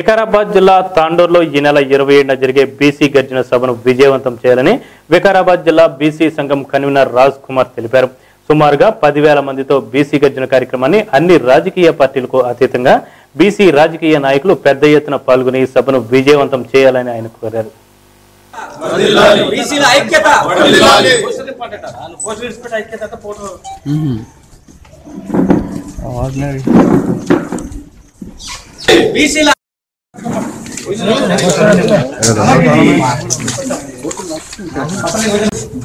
వికారాబాద్ జిల్లా తాండూరులో ఈ నెల ఇరవై ఏడున జరిగే బీసీ గర్జన సభను విజయవంతం చేయాలని వికారాబాద్ జిల్లా బీసీ సంఘం కన్వీనర్ రాజ్ కుమార్ తెలిపారు. సుమారుగా పదివేల మందితో బీసీ గర్జన కార్యక్రమాన్ని అన్ని రాజకీయ పార్టీలకు అతీతంగా బీసీ రాజకీయ నాయకులు పెద్ద ఎత్తున పాల్గొని ఈ సభను విజయవంతం చేయాలని ఆయన కోరారు. బీసీల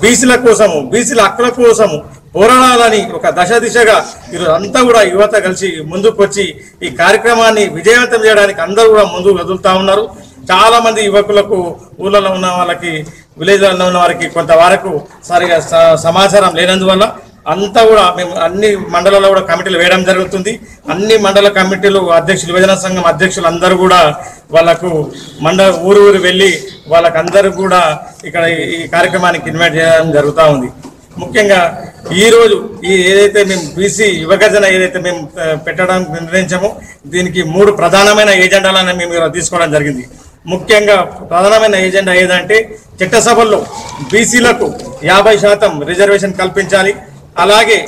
బీసీల కోసము బీసీల హక్కుల కోసము పోరాడాలని ఒక దశ దిశగా ఈరోజు అంతా కూడా యువత కలిసి ముందుకు వచ్చి ఈ కార్యక్రమాన్ని విజయవంతం చేయడానికి అందరూ కూడా ముందుకు వదులుతా ఉన్నారు. చాలా మంది యువకులకు ఊళ్ళలో ఉన్న వాళ్ళకి విలేజ్లలో ఉన్న వారికి కొంత వరకు సరిగా స- సమాచారం లేనందువల్ల అంతా కూడా మేము అన్ని మండలాల్లో కూడా కమిటీలు వేయడం జరుగుతుంది. అన్ని మండల కమిటీలు అధ్యక్షులు యువజన సంఘం అధ్యక్షులు అందరూ కూడా వాళ్ళకు మండ ఊరు ఊరు వెళ్ళి వాళ్ళకందరూ కూడా ఇక్కడ ఈ- కార్యక్రమానికి ఇన్వైట్ చేయడం జరుగుతూ ఉంది. ముఖ్యంగా ఈరోజు ఈ ఏదైతే మేము బీసీ యువగర్జన ఏదైతే మేము పెట్టడం పెట్టడానికి నిర్ణయించామో దీనికి మూడు ప్రధానమైన ఏజెండాలను మేము తీసుకోవడం జరిగింది. ముఖ్యంగా ప్రధానమైన ఏజెండా ఏదంటే చట్టసభల్లో బీసీలకు యాభై శాతం రిజర్వేషన్ కల్పించాలి. అలాగే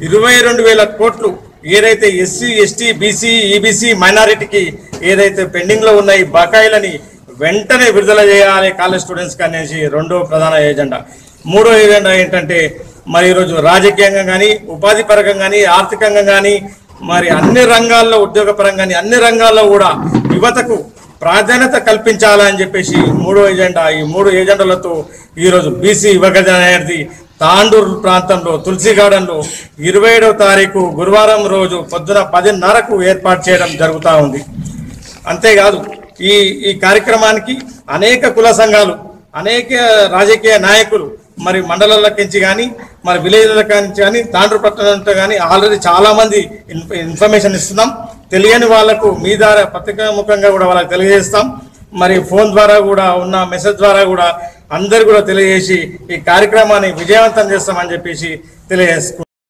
ఇరవై రెండు వేల కోట్లు ఏదైతే ఎస్సీ ఎస్టీ బీసీ ఈబీసీ మైనారిటీకి ఏదైతే పెండింగ్లో ఉన్న ఈ బకాయిలని వెంటనే విడుదల చేయాలి కాలేజ్ స్టూడెంట్స్ అనేసి రెండో ప్రధాన ఏజెండా. మూడో ఏజెండా ఏంటంటే మరి ఈరోజు రాజకీయంగా కానీ ఉపాధి పరంగా కానీ ఆర్థికంగా కానీ మరి అన్ని రంగాల్లో ఉద్యోగపరంగా కానీ అన్ని రంగాల్లో కూడా యువతకు ప్రాధాన్యత కల్పించాలని చెప్పేసి మూడో ఏజెండా ఈ మూడు ఏజెండాలతో ఈరోజు బీసీ యువక అనేది తాండూరు ప్రాంతంలో తులసి గార్డెన్లో ఇరవై ఏడవ తారీఖు గురువారం రోజు పొద్దున పదిన్నరకు ఏర్పాటు చేయడం జరుగుతూ ఉంది. అంతేకాదు ఈ ఈ కార్యక్రమానికి అనేక కుల సంఘాలు అనేక రాజకీయ నాయకులు మరి మండలాలకించి కానీ మరి విలేజ్ల నుంచి కానీ తాండ్రు పట్టణంతో కానీ ఆల్రెడీ చాలా మంది ఇన్ఫర్మేషన్ ఇస్తున్నాం. తెలియని వాళ్ళకు మీ ద్వారా పత్రికాముఖంగా కూడా వాళ్ళకి తెలియజేస్తాం. మరి ఫోన్ ద్వారా కూడా ఉన్న మెసేజ్ ద్వారా కూడా అందరు కూడా తెలియజేసి ఈ కార్యక్రమాన్ని విజయవంతం చేస్తామని చెప్పేసి తెలియజేసుకుంటాం